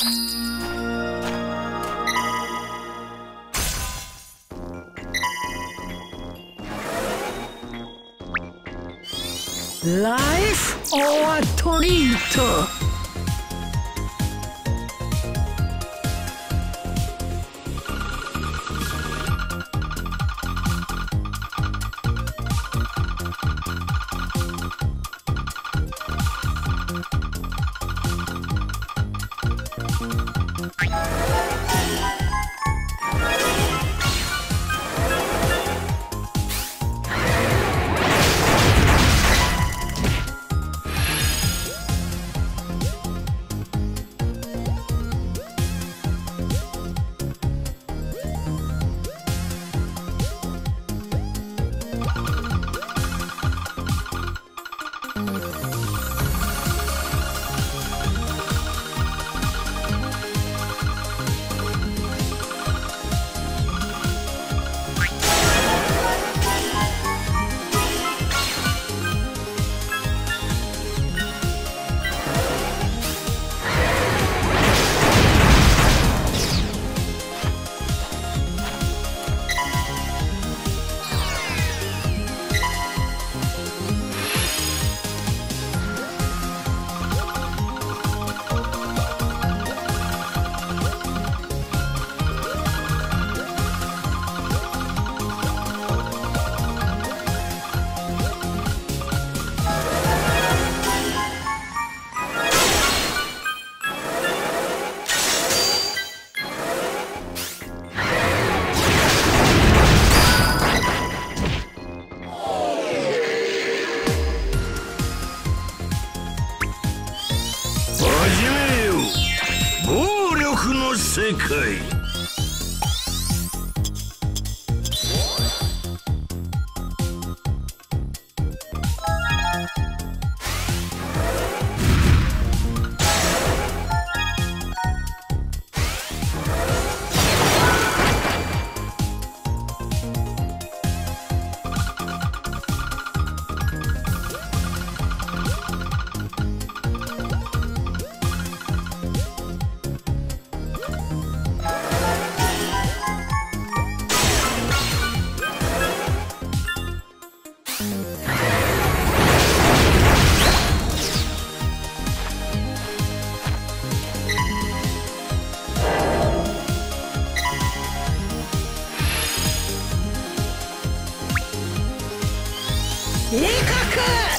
Life or Torito? 世界味覚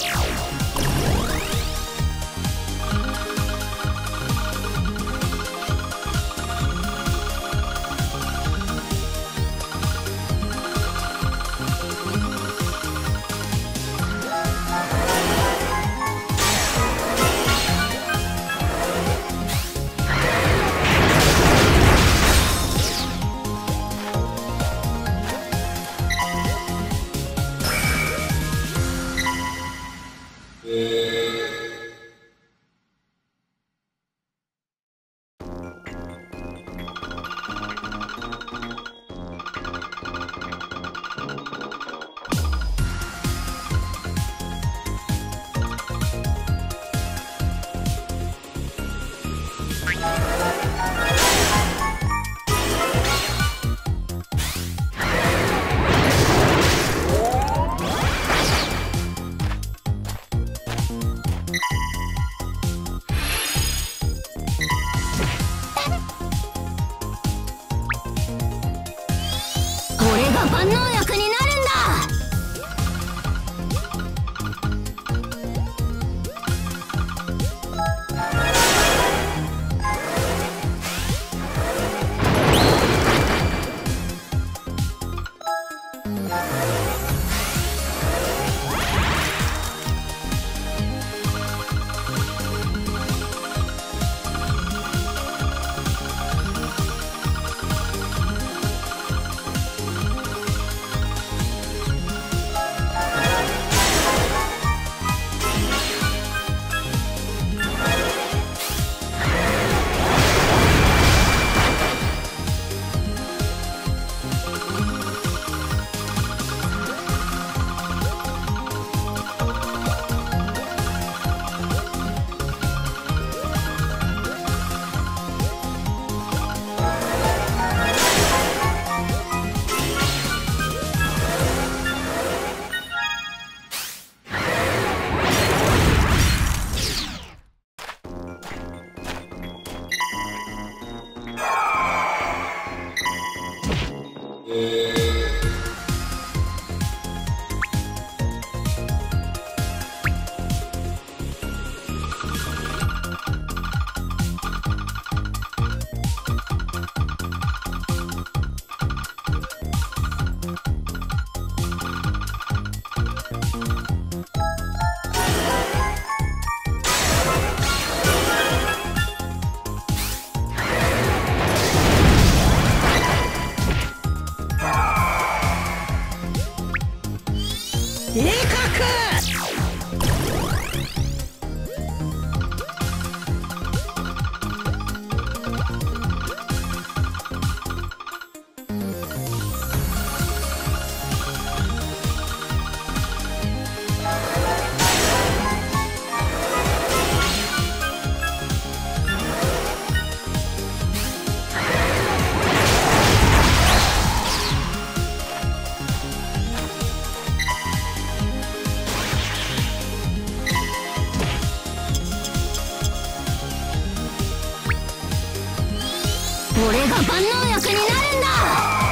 万能薬になるんだ。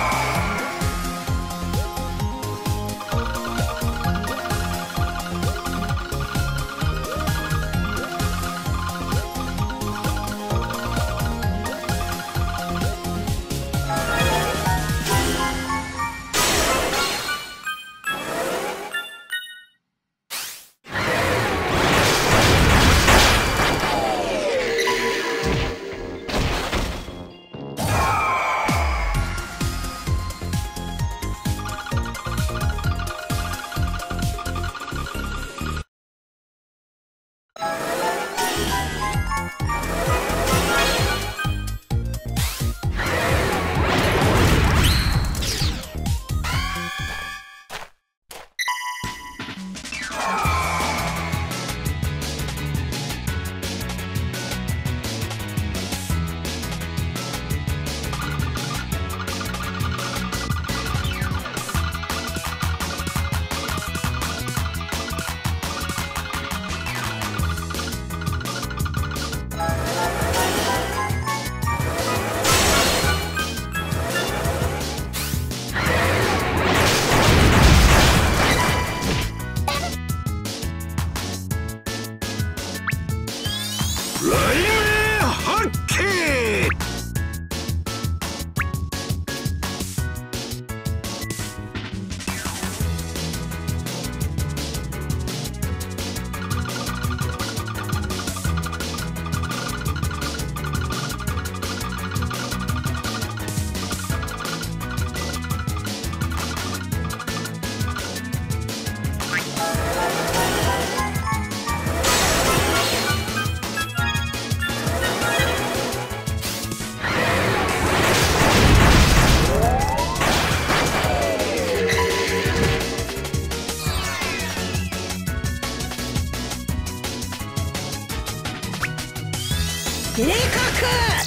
計画。